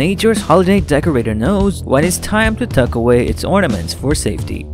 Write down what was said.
Nature's holiday decorator knows when it's time to tuck away its ornaments for safety.